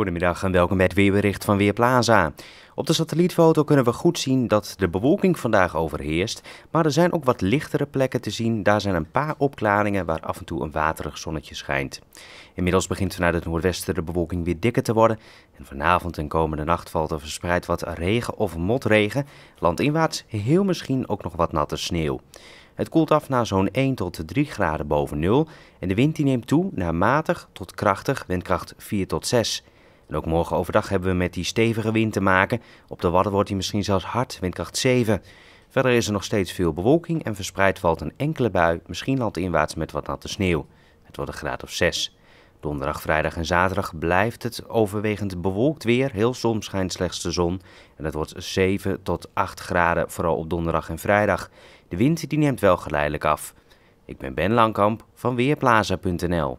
Goedemiddag en welkom bij het weerbericht van Weerplaza. Op de satellietfoto kunnen we goed zien dat de bewolking vandaag overheerst, maar er zijn ook wat lichtere plekken te zien. Daar zijn een paar opklaringen waar af en toe een waterig zonnetje schijnt. Inmiddels begint vanuit het noordwesten de bewolking weer dikker te worden en vanavond en komende nacht valt er verspreid wat regen of motregen. Landinwaarts heel misschien ook nog wat natte sneeuw. Het koelt af naar zo'n 1 tot 3 graden boven nul en de wind die neemt toe naar matig tot krachtig, windkracht 4 tot 6. En ook morgen overdag hebben we met die stevige wind te maken. Op de Wadden wordt hij misschien zelfs hard, windkracht 7. Verder is er nog steeds veel bewolking en verspreid valt een enkele bui, misschien landinwaarts met wat natte sneeuw. Het wordt een graad of 6. Donderdag, vrijdag en zaterdag blijft het overwegend bewolkt weer. Heel soms schijnt slechts de zon. En het wordt 7 tot 8 graden, vooral op donderdag en vrijdag. De wind die neemt wel geleidelijk af. Ik ben Ben Langkamp van Weerplaza.nl